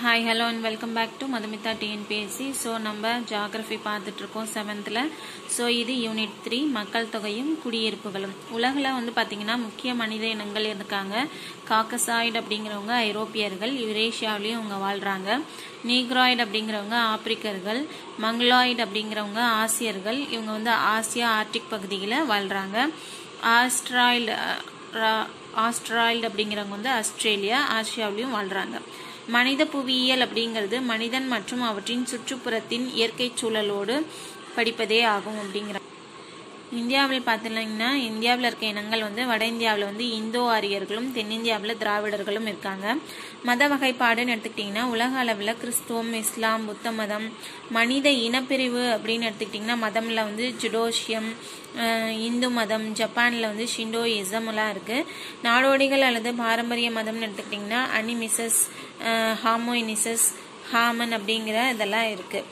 Hi hello and welcome back to Madhumitha TNPSC so நம்ம geography பார்த்துட்ருக்கோம் செவன்த்தில் so இது யூனிட் த்ரீ மக்கள் தொகையும் குடியிருப்புகளும். உலகில் வந்து பார்த்திங்கன்னா முக்கிய மனித இனங்கள் இருக்காங்க. காக்கசாய்டு அப்படிங்கிறவங்க ஐரோப்பியர்கள் யுரேஷியாவிலையும் அவங்க வாழ்கிறாங்க நீக்ராய்டு அப்படிங்கிறவங்க ஆப்பிரிக்கர்கள் மங்களாய்டு அப்படிங்கிறவங்க ஆசியர்கள் இவங்க வந்து ஆசியா ஆர்டிக் பகுதியில் வாழ்கிறாங்க ஆஸ்ட்ராய்டு ஆஸ்ட்ராய்டு அப்படிங்கிறவங்க வந்து ஆஸ்திரேலியா ஆசியாவிலையும் வாழ்கிறாங்க மனித புவியியல் அப்படிங்கிறது மனிதன் மற்றும் அவற்றின் சுற்றுப்புறத்தின் இயற்கை சூழலோடு படிப்பதே ஆகும் அப்படிங்கிற இந்தியாவில் பார்த்தீங்கன்னா இந்தியாவில் இருக்க இனங்கள் வந்து வட இந்தியாவில் வந்து இந்தோ ஆரியர்களும் தென்னிந்தியாவில் திராவிடர்களும் இருக்காங்க. மத வகைப்பாடுன்னு எடுத்துக்கிட்டிங்கன்னா உலக அளவில் கிறிஸ்துவம் இஸ்லாம் புத்த மதம் மனித இனப்பிரிவு அப்படின்னு எடுத்துக்கிட்டிங்கன்னா மதமில் வந்து ஜுடோஷியம் இந்து மதம் ஜப்பானில் வந்து ஷிண்டோயிசம்லாம் இருக்குது நாடோடிகள் அல்லது பாரம்பரிய மதம்னு எடுத்துக்கிட்டிங்கன்னா அனிமிசஸ் ஹாமோயினிசஸ் ஹாமன் அப்படிங்கிற இதெல்லாம் இருக்குது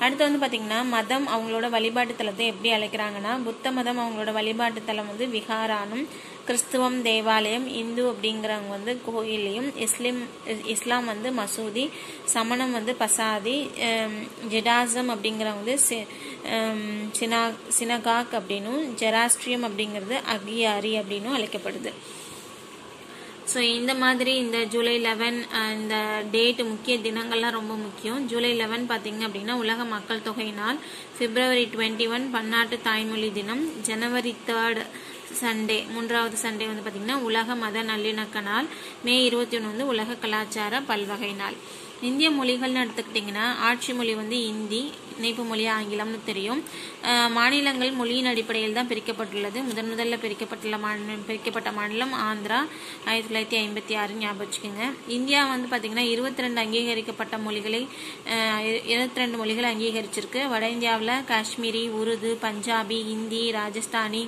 அடுத்து வந்து பார்த்திங்கன்னா மதம் அவங்களோட வழிபாட்டு தலத்தை எப்படி அழைக்கிறாங்கன்னா புத்த மதம் அவங்களோட வழிபாட்டு தலம் வந்து விஹாரானும் கிறிஸ்துவம் தேவாலயம் இந்து அப்படிங்கிறவங்க வந்து கோயிலையும் இஸ்லிம் இஸ்லாம் வந்து மசூதி சமணம் வந்து பசாதி ஜெடாசம் அப்படிங்கிறவங்க வந்து சினா சினகாக் அப்படின்னும் ஜெராஸ்ட்ரியம் அப்படிங்கிறது அகியாரி அப்படின்னும் அழைக்கப்படுது. ஸோ இந்த மாதிரி இந்த ஜூலை லெவன் இந்த டேட் முக்கிய தினங்கள்லாம் ரொம்ப முக்கியம். ஜூலை லெவன் பார்த்தீங்க அப்படின்னா உலக மக்கள் தொகை நாள் பிப்ரவரி டுவெண்ட்டி ஒன் பன்னாட்டு தாய்மொழி தினம். ஜனவரி தேர்ட் சண்டே மூன்றாவது சண்டே வந்து பார்த்திங்கன்னா உலக மத நல்லிணக்க நாள் மே இருபத்தி ஒன்று வந்து உலக கலாச்சார பல்வகை நாள். இந்திய மொழிகள்னு எடுத்துக்கிட்டிங்கன்னா ஆட்சி மொழி வந்து இந்தி இணைப்பு மொழி ஆங்கிலம்னு தெரியும். மாநிலங்கள் மொழியின் அடிப்படையில் தான் பிரிக்கப்பட்டுள்ளது. முதன் முதல்ல பிரிக்கப்பட்டுள்ள மாநிலம் பிரிக்கப்பட்ட மாநிலம் ஆந்திரா. ஆயிரத்தி தொள்ளாயிரத்தி ஐம்பத்தி ஆறு ஞாபகம் வச்சுக்கோங்க. இந்தியா வந்து பார்த்திங்கன்னா இருபத்தி ரெண்டு அங்கீகரிக்கப்பட்ட மொழிகளை இருபத்தி ரெண்டு மொழிகளை அங்கீகரிச்சிருக்கு. வட இந்தியாவில் காஷ்மீரி உருது பஞ்சாபி ஹிந்தி ராஜஸ்தானி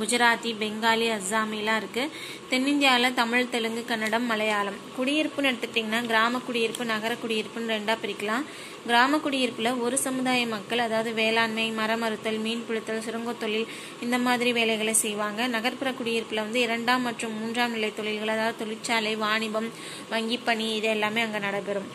குஜராத்தி பெங்காலி அஸ்ஸாமிலாம் இருக்குது தென்னிந்தியாவில் தமிழ் தெலுங்கு கன்னடம் மலையாளம். குடியிருப்புன்னு எடுத்துக்கிட்டிங்கன்னா கிராம குடியிருப்பு நகர குடியிருப்புன்னு ரெண்டாக பிரிக்கலாம். கிராம குடியிருப்பில் ஒரு சமுதாய மக்கள் அதாவது வேளாண்மை மரமறுத்தல் மீன் பிடித்தல் சுரங்கத் தொழில் இந்த மாதிரி வேலைகளை செய்வாங்க. நகர்ப்புற குடியிருப்பில் வந்து இரண்டாம் மற்றும் மூன்றாம் நிலை தொழில்கள் அதாவது தொழிற்சாலை வாணிபம் வங்கிப்பணி இது எல்லாமே அங்கே நடைபெறும்.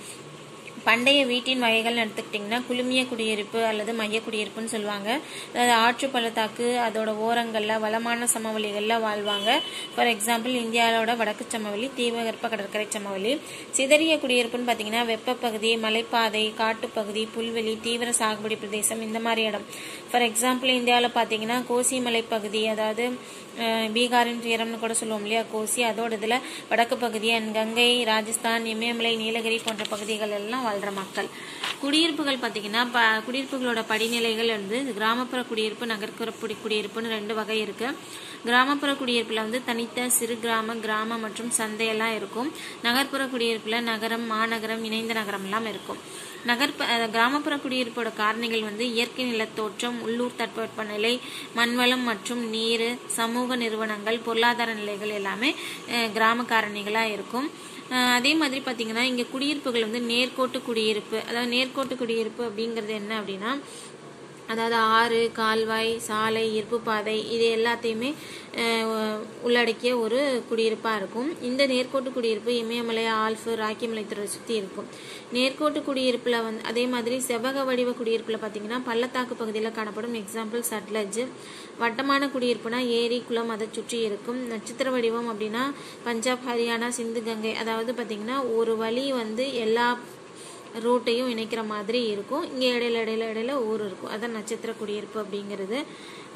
பண்டைய வீட்டின் வகைகள்னு எடுத்துக்கிட்டிங்கன்னா குழுமிய குடியிருப்பு அல்லது மைய குடியிருப்புன்னு சொல்லுவாங்க. அதாவது ஆற்று பள்ளத்தாக்கு அதோட ஓரங்களில் வளமான சமவெளிகளில் வாழ்வாங்க. ஃபார் எக்ஸாம்பிள் இந்தியாவோட வடக்கு சமவெளி தீபகற்ப கடற்கரை சமவெளி. சிதறிய குடியிருப்புன்னு பார்த்தீங்கன்னா வெப்பப்பகுதி மலைப்பாதை காட்டுப்பகுதி புல்வெளி தீவிர சாகுபடி பிரதேசம் இந்த மாதிரி இடம். ஃபார் எக்ஸாம்பிள் இந்தியாவில் பார்த்தீங்கன்னா கோசி மலைப்பகுதி அதாவது பீகாரின் துயரம்னு கூட சொல்லுவோம் இல்லையா? கோசி அதோட இதில் வடக்கு பகுதி அண்ட் கங்கை ராஜஸ்தான் இமயமலை நீலகிரி போன்ற பகுதிகள் எல்லாம் வாழ்கிற மக்கள். குடியிருப்புகள் பார்த்தீங்கன்னா ப குடியிருப்புகளோட படிநிலைகள் வந்து கிராமப்புற குடியிருப்பு நகர்ப்புற குடியிருப்புன்னு ரெண்டு வகை இருக்குது கிராமப்புற குடியிருப்பில் வந்து தனித்த சிறு கிராம கிராமம் மற்றும் சந்தையெல்லாம் இருக்கும். நகர்ப்புற குடியிருப்பில் நகரம் மாநகரம் இணைந்த நகரம் எல்லாம் இருக்கும். நகர்ப்ப கிராமப்புற குடியிருப்போட காரணிகள் வந்து இயற்கை நிலத்தோற்றம் உள்ளூர் தட்பவெப்பநிலை மண்வளம் மற்றும் நீர் சமூக நிறுவனங்கள் பொருளாதார நிலைகள் எல்லாமே கிராம காரணிகளாக இருக்கும். அதே மாதிரி பார்த்தீங்கன்னா இங்கே குடியிருப்புகள் வந்து நேர்கோட்டு குடியிருப்பு. அதாவது நேர்கோட்டு குடியிருப்பு அப்படிங்கிறது என்ன அப்படின்னா அதாவது ஆறு கால்வாய் சாலை இருப்பு பாதை இது எல்லாத்தையுமே உள்ளடக்கிய ஒரு குடியிருப்பாக இருக்கும். இந்த நேர்கோட்டு குடியிருப்பு இமயமலை ஆல்ஃபு ராக்கி மலைத்துறை சுற்றி இருக்கும். நேர்கோட்டு குடியிருப்பில் வந்து அதே மாதிரி செவ்வக வடிவ குடியிருப்பில் பார்த்தீங்கன்னா பள்ளத்தாக்கு பகுதியில் காணப்படும் எக்ஸாம்பிள் சட்லஜ். வட்டமான குடியிருப்புனா ஏரி குளம் அதை சுற்றி இருக்கும். நட்சத்திர வடிவம் அப்படின்னா பஞ்சாப் ஹரியானா சிந்து கங்கை. அதாவது பார்த்தீங்கன்னா ஒரு வழி வந்து எல்லா ரூட்டையும் இணைக்கிற மாதிரி இருக்கும். இங்கே இடையில இடையில இடையில ஊர் இருக்கும். அதான் நட்சத்திர குடியிருப்பு அப்படிங்கிறது.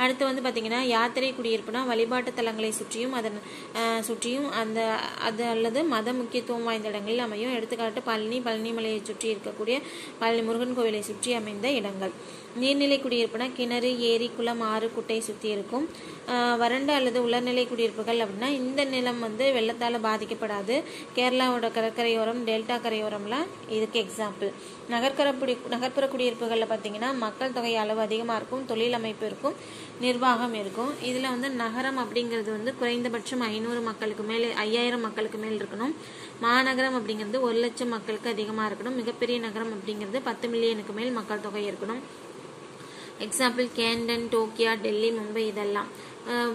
அடுத்து வந்து பார்த்திங்கன்னா யாத்திரை குடியிருப்புனா வழிபாட்டு தலங்களை சுற்றியும் அதன் சுற்றியும் அந்த அது அல்லது மத முக்கியத்துவம் வாய்ந்த இடங்களில் அமையும். எடுத்துக்காட்டு பழனி பழனிமலையை சுற்றி இருக்கக்கூடிய பழனி முருகன் கோவிலை சுற்றி அமைந்த இடங்கள். நீர்நிலை குடியிருப்புனா கிணறு ஏரி குளம் ஆறு குட்டை சுற்றி இருக்கும். வறண்ட அல்லது உலர்நிலை குடியிருப்புகள் அப்படின்னா இந்த நிலம் வந்து வெள்ளத்தால் பாதிக்கப்படாது. கேரளாவோட கடற்கரையோரம் டெல்டா கரையோரம்லாம் இதுக்கு எக்ஸாம்பிள் நகர்ப்புற குடி நகர்ப்புற குடியிருப்புகளில் பார்த்தீங்கன்னா மக்கள் தொகை அளவு அதிகமாக இருக்கும் தொழில் அமைப்பு இருக்கும் நிர்வாகம் இருக்கும். இதில் வந்து நகரம் அப்படிங்கிறது வந்து குறைந்தபட்சம் ஐநூறு மக்களுக்கு மேலே ஐயாயிரம் மக்களுக்கு மேல் இருக்கணும். மாநகரம் அப்படிங்கிறது ஒரு லட்சம் மக்களுக்கு அதிகமாக இருக்கணும். மிகப்பெரிய நகரம் அப்படிங்கிறது பத்து மில்லியனுக்கு மேல் மக்கள் தொகை இருக்கணும். Example Canton Tokyo Delhi Mumbai இதெல்லாம்.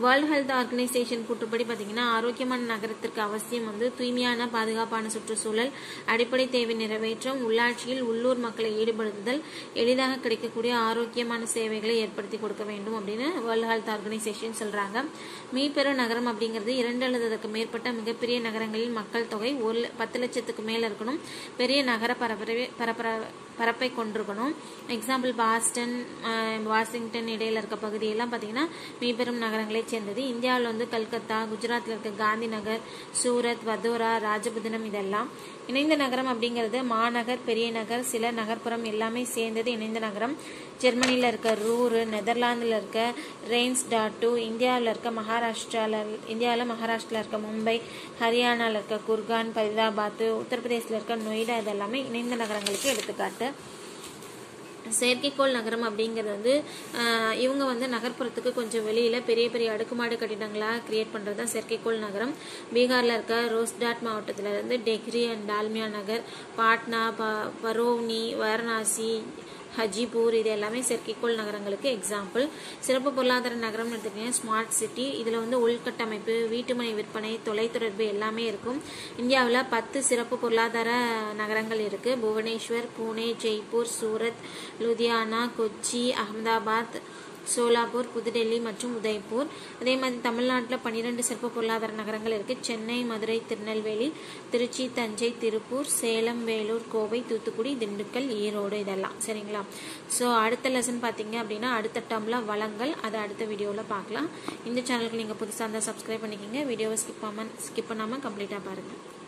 வேர்ல்ட் ஹெல்த் ஆர்கனைசேஷன் கூற்றுப்படி பார்த்தீங்கன்னா ஆரோக்கியமான நகரத்திற்கு அவசியம் வந்து தூய்மையான பாதுகாப்பான சுற்றுச்சூழல் அடிப்படை தேவை நிறைவேற்றம் உள்ளாட்சியில் உள்ளூர் மக்களை ஈடுபடுத்துதல் எளிதாக கிடைக்கக்கூடிய ஆரோக்கியமான சேவைகளை ஏற்படுத்தி கொடுக்க வேண்டும் அப்படின்னு வேர்ல்ட் ஹெல்த் ஆர்கனைசேஷன் சொல்றாங்க. மீப்பெரு நகரம் அப்படிங்கிறது இரண்டு அல்லது அதற்கு மேற்பட்ட மிகப்பெரிய நகரங்களில் மக்கள் தொகை ஒரு பத்து லட்சத்துக்கு மேல இருக்கணும். பெரிய நகர பரப்பரவை பரப்பர பரப்பை கொண்டிருக்கணும். எக்ஸாம்பிள் பாஸ்டன் வாஷிங்டன் இடையில இருக்க பகுதியெல்லாம் பார்த்தீங்கன்னா மீபெரும் நகரங்களைச் சேர்ந்தது. இந்தியாவில் வந்து கல்கத்தா குஜராத்தில் இருக்க காந்தி நகர் சூரத் வதோரா ராஜபுதனம் இதெல்லாம் இணைந்த நகரம் அப்படிங்கிறது. மாநகர் பெரிய நகர் சில நகர்ப்புறம் எல்லாமே சேர்ந்தது இணைந்த நகரம். ஜெர்மனியில் இருக்க ரூரு நெதர்லாந்தில் இருக்க ரெயின்ஸ் டாட்டு இந்தியாவில் இருக்க மகாராஷ்டிராவில் இந்தியாவில் மகாராஷ்டிராவில் இருக்க மும்பை ஹரியானாவில் இருக்க குர்கான் ஃபரிதாபாத் உத்தரப்பிரதேசில் இருக்க நொய்டா இதெல்லாமே இணைந்த நகரங்களுக்கு எடுத்துக்காட்டு. செயற்கைக்கோள் நகரம் அப்படிங்கிறது வந்து இவங்க வந்து நகர்ப்புறத்துக்கு கொஞ்சம் வெளியில் பெரிய பெரிய அடுக்குமாடு கட்டிடங்களாக கிரியேட் பண்ணுறது தான் செயற்கைக்கோள் நகரம். பீகாரில் இருக்க ரோஸ்டாட் மாவட்டத்தில் இருந்து டெக்ரி அண்ட் டால்மியா நகர் பாட்னா ப பரோவ்னி வாரணாசி ஹஜிபூர் இது எல்லாமே செயற்கைக்கோள் நகரங்களுக்கு எக்ஸாம்பிள் சிறப்பு பொருளாதார நகரம்னு எடுத்துக்கிட்டீங்கன்னா ஸ்மார்ட் சிட்டி இதில் வந்து உள்கட்டமைப்பு வீட்டுமனை விற்பனை தொலைத்தொடர்பு எல்லாமே இருக்கும். இந்தியாவில் பத்து சிறப்பு பொருளாதார நகரங்கள் இருக்குது புவனேஸ்வர் புனே ஜெய்ப்பூர் சூரத் லுதியானா கொச்சி அகமதாபாத் சோலாப்பூர் புதுடெல்லி மற்றும் உதய்பூர். அதே மாதிரி தமிழ்நாட்டில் பன்னிரெண்டு சிறப்பு பொருளாதார நகரங்கள் இருக்கு. சென்னை மதுரை திருநெல்வேலி திருச்சி தஞ்சை திருப்பூர் சேலம் வேலூர் கோவை தூத்துக்குடி திண்டுக்கல் ஈரோடு இதெல்லாம். சரிங்களா? ஸோ அடுத்த லெசன் பார்த்தீங்க அப்படின்னா அடுத்த டேர்மில் வளங்கள். அதை அடுத்த வீடியோவில் பார்க்கலாம் இந்த சேனலுக்கு நீங்கள் புதுசாக இருந்தால் சப்ஸ்கிரைப் பண்ணிக்கோங்க. வீடியோவை ஸ்கிப் பண்ணாமல் ஸ்கிப் பண்ணாமல் கம்ப்ளீட்டாக பாருங்கள்